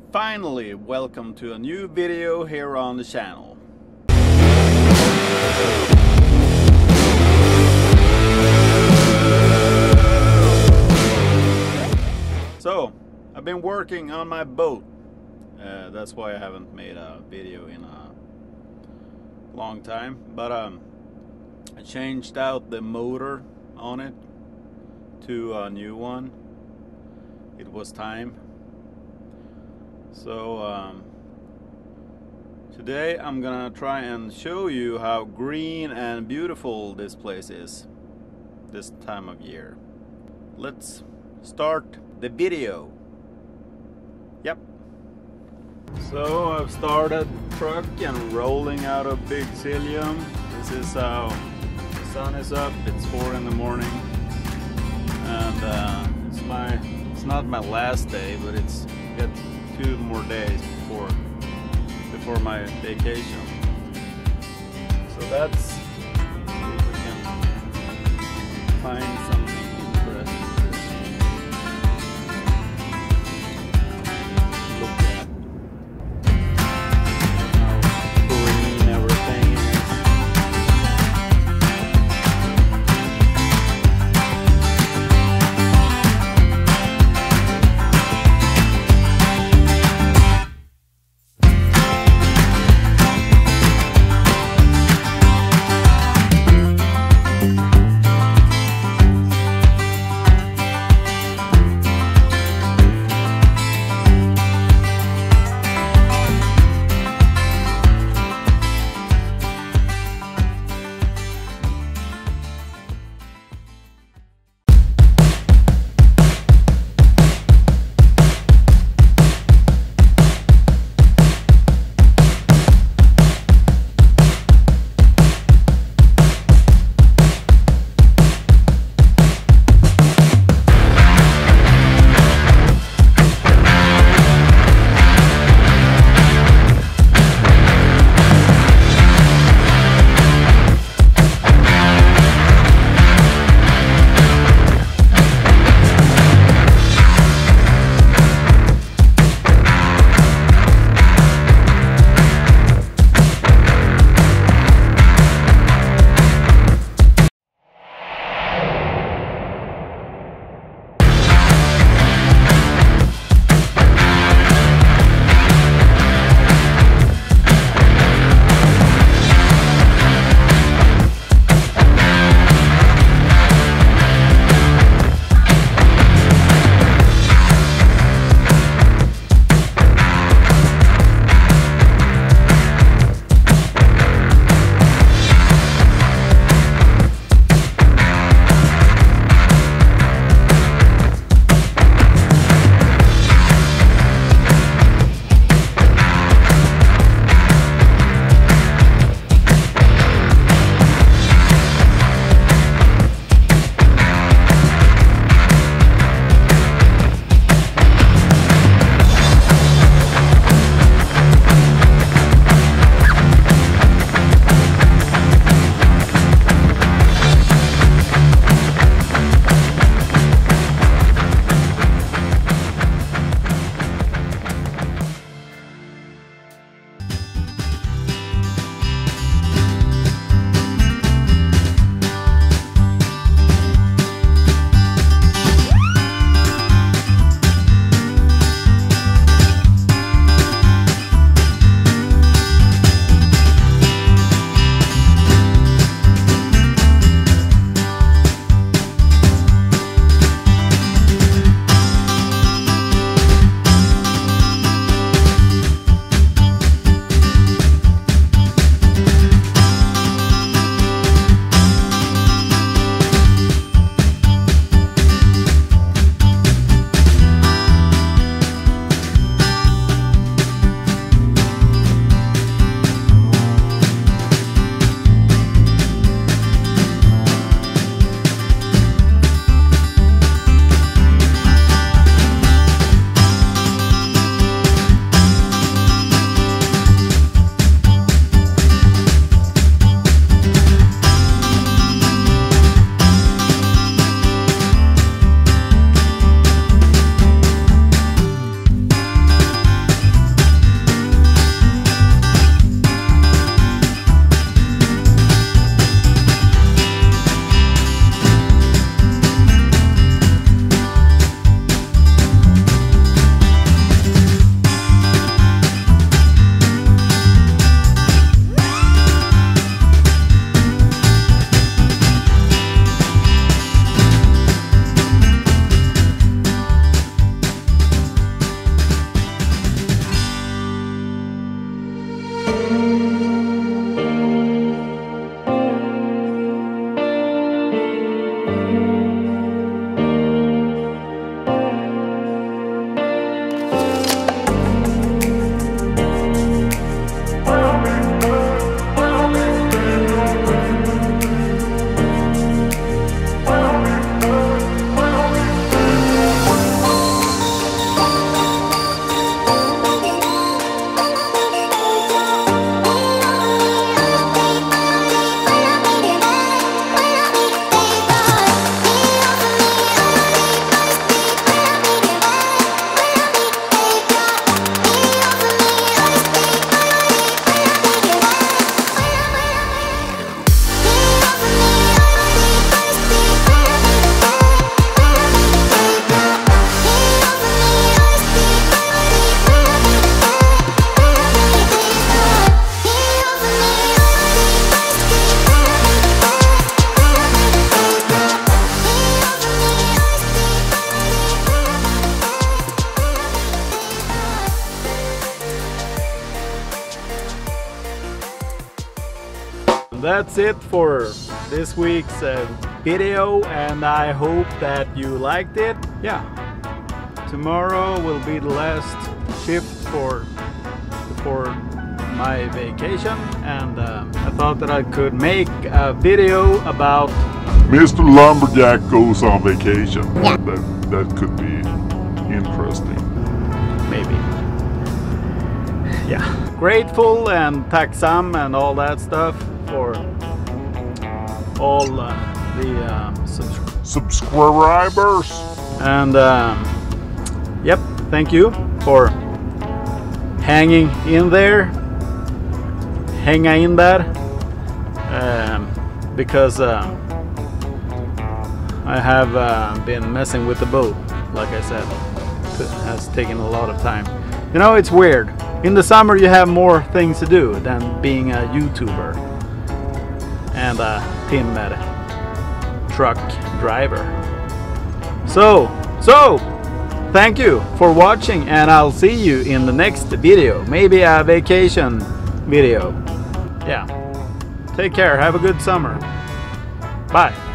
finally welcome to a new video here on the channel. So, I've been working on my boat. Uh, that's why I haven't made a video in a long time. But um, I changed out the motor on it to a new one. It was time. So um, today I'm gonna try and show you how green and beautiful this place is this time of year. Let's start the video. Yep. So I've started truck and rolling out of Bygdsiljum. This is how the sun is up. It's four in the morning, and uh, it's my it's not my last day, but it's two more days before before my vacation. So that's if we can find that's it for this week's uh, video and I hope that you liked it. Yeah, tomorrow will be the last shift for for my vacation and uh, I thought that I could make a video about Mr. Lumberjack goes on vacation. Yeah. That, that could be interesting. maybe. Yeah, grateful and tacksam and all that stuff for all uh, the uh, subscribers. Subscribers. And um, yep, thank you for hanging in there, hanging in there, um, because uh, I have uh, been messing with the boat, like I said. It has taken a lot of time. You know, it's weird. In the summer, you have more things to do than being a YouTuber and a timber truck driver. So, so, thank you for watching and I'll see you in the next video. Maybe a vacation video. Yeah. Take care. Have a good summer. Bye.